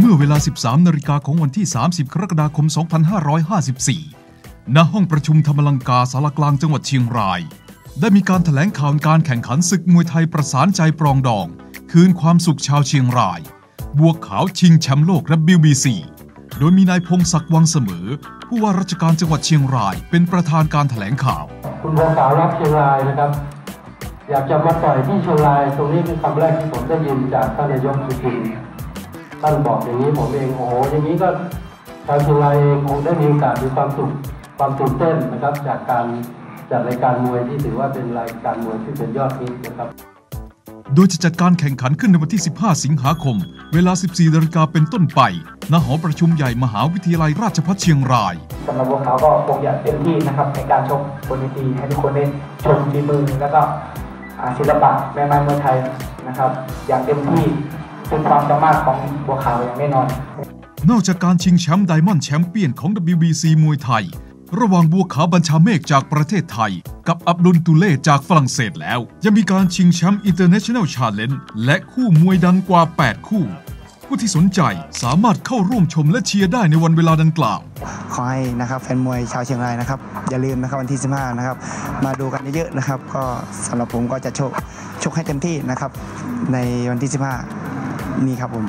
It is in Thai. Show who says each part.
Speaker 1: เมื่อเวลา 13 นาฬิกาของวันที่ 30 กรกฎาคม 2554 ณ ห้องประชุมธรรมลังกาสารกลางจังหวัดเชียงราย ได้มีการถแถลงข่าวการแข่งขันศึกมวยไทยประสานใจปรองดอง คืนความสุขชาวเชียงราย บวกขาวชิงแชมป์โลก WBC โดยมีนายพงศักดิ์วังเสมอ ผู้ว่าราชการจังหวัดเชียงราย เป็นประธานการถแถลงข่าว
Speaker 2: คุณบัวขาวรับเชียงรายนะครับ อยากจะมาต่อยที่เชียงราย ตรงนี้เป็นคำแรกที่ผมได้ยินจากท่านนายกสุทิน ท่านบอกอย่างนี้ผมเองโอ้โหอย่างนี้ก็ชาวเชียงรายเองคงได้มีโอกาสมีความสุขความตื่นเต้นนะครับ จากการจัดรายการมวยที่ถือว่าเป็นรายการมวยที่เป็นยอดฮิตนะครับ
Speaker 1: โดยจะจัดการแข่งขันขึ้นในวันที่ 15 สิงหาคม เวลา 14นาฬิกาเป็นต้นไป ณ หอประชุมใหญ่มหาวิทยาลัยราชภัฏเชียงราย
Speaker 3: สำหรับพวกเขาก็คงอยากเต็มที่นะครับในการชกบนเวทีให้ทุกคนได้ชมฝีมือแล้วก็อ่าศิลปะแม่ไม้มวยไทยนะครับ อย่างเต็มที่ เป็นความสามารถของบัวขาวอย่างแน่นอน
Speaker 1: นอกจากการชิงแชมป์ Diamond Champion ของ WBC มวยไทย ระหว่างบัวขาวบัญชาเมฆจากประเทศไทย กับอับดุลตุเล่จากฝรั่งเศสแล้ว ยังมีการชิงแชมป์ International Challenge และคู่มวยดังกว่า 8 คู่ ผู้ที่สนใจสามารถเข้าร่วมชมและเชียร์ได้ในวันเวลาดังกล่าว
Speaker 4: ขอให้นะครับแฟนมวยชาวเชียงรายนะครับ อย่าลืมนะครับวันที่ 15 นะครับ มาดูกันเยอะๆนะครับ ก็สำหรับผมก็จะโชคชกให้เต็มที่นะครับในวันที่ 15 นี่ครับผม